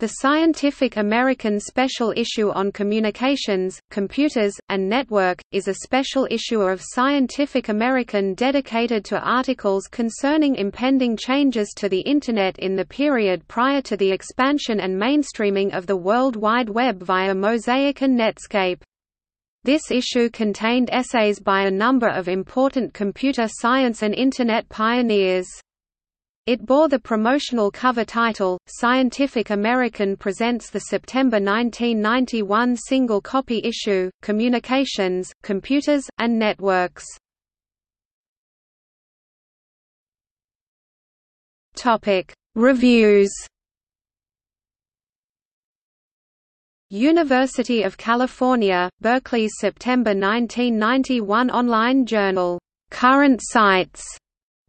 The Scientific American Special Issue on Communications, Computers, and Network, is a special issue of Scientific American dedicated to articles concerning impending changes to the Internet in the period prior to the expansion and mainstreaming of the World Wide Web via Mosaic and Netscape. This issue contained essays by a number of important computer science and Internet pioneers. It bore the promotional cover title, Scientific American presents the September 1991 single copy issue, Communications, Computers, and Networks. Reviews University of California, Berkeley's September 1991 online journal, Current Cites,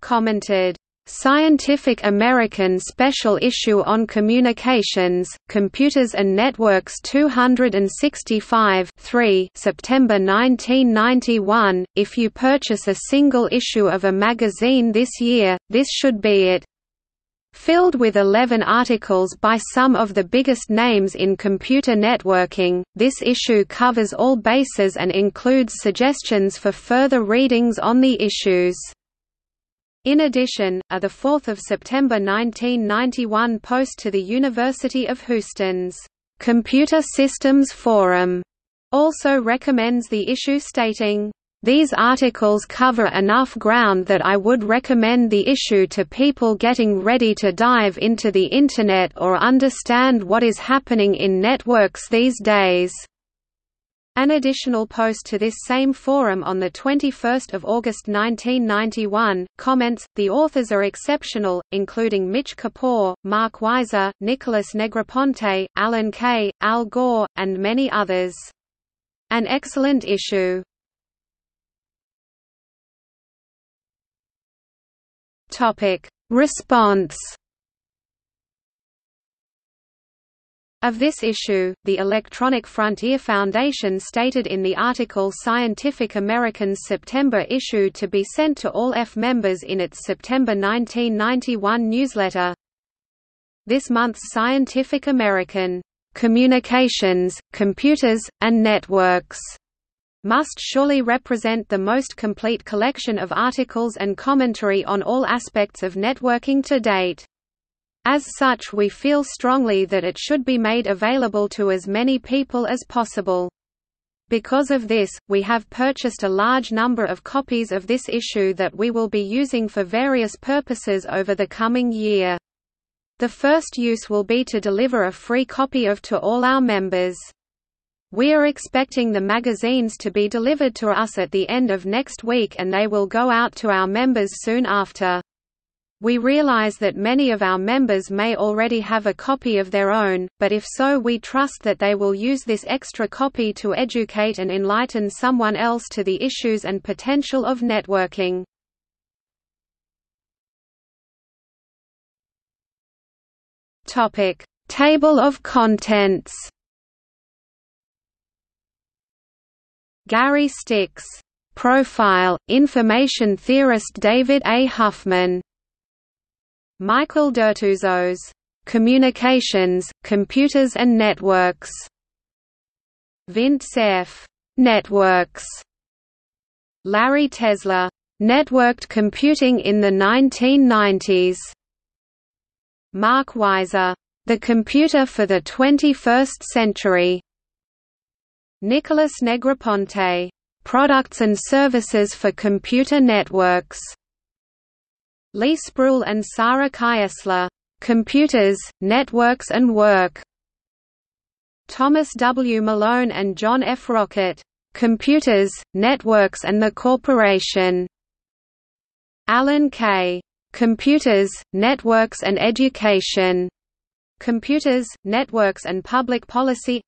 commented, Scientific American Special Issue on Communications, Computers and Networks 265 3 September 1991. If you purchase a single issue of a magazine this year, this should be it. Filled with 11 articles by some of the biggest names in computer networking, this issue covers all bases and includes suggestions for further readings on the issues. In addition, a 4 September 1991 post to the University of Houston's Computer Systems Forum also recommends the issue stating, these articles cover enough ground that I would recommend the issue to people getting ready to dive into the Internet or understand what is happening in networks these days. An additional post to this same forum on 21 August 1991, comments, the authors are exceptional, including Mitch Kapor, Mark Weiser, Nicholas Negroponte, Alan Kay, Al Gore, and many others. An excellent issue. Response Of this issue, the Electronic Frontier Foundation stated in the article Scientific American's September issue to be sent to all F members in its September 1991 newsletter. This month's Scientific American, "'Communications, Computers, and Networks' must surely represent the most complete collection of articles and commentary on all aspects of networking to date. As such we feel strongly that it should be made available to as many people as possible. Because of this, we have purchased a large number of copies of this issue that we will be using for various purposes over the coming year. The first use will be to deliver a free copy of to all our members. We are expecting the magazines to be delivered to us at the end of next week and they will go out to our members soon after. We realize that many of our members may already have a copy of their own, but if so we trust that they will use this extra copy to educate and enlighten someone else to the issues and potential of networking. Table of contents Gary Stix. Profile, information theorist David A. Huffman Michael Dertouzos, Communications, Computers and Networks. Vint Cerf, Networks. Larry Tesler, Networked Computing in the 1990s. Mark Weiser, The Computer for the 21st Century. Nicholas Negroponte, Products and Services for Computer Networks. Lee Sproull and Sara Kiesler, Computers, Networks and Work. Thomas W. Malone and John F. Rockart, Computers, Networks and the Corporation. Alan Kay, Computers, Networks and Education. Computers, Networks and Public Policy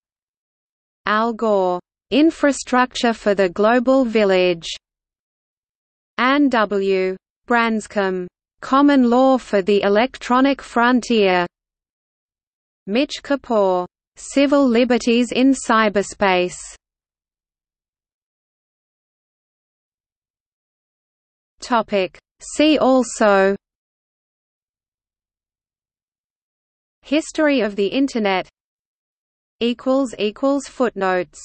Al Gore, Infrastructure for the Global Village. Anne W. Branscomb, Common Law for the Electronic Frontier. Mitch Kapor, Civil Liberties in Cyberspace. Topic. See also. History of the Internet. Footnotes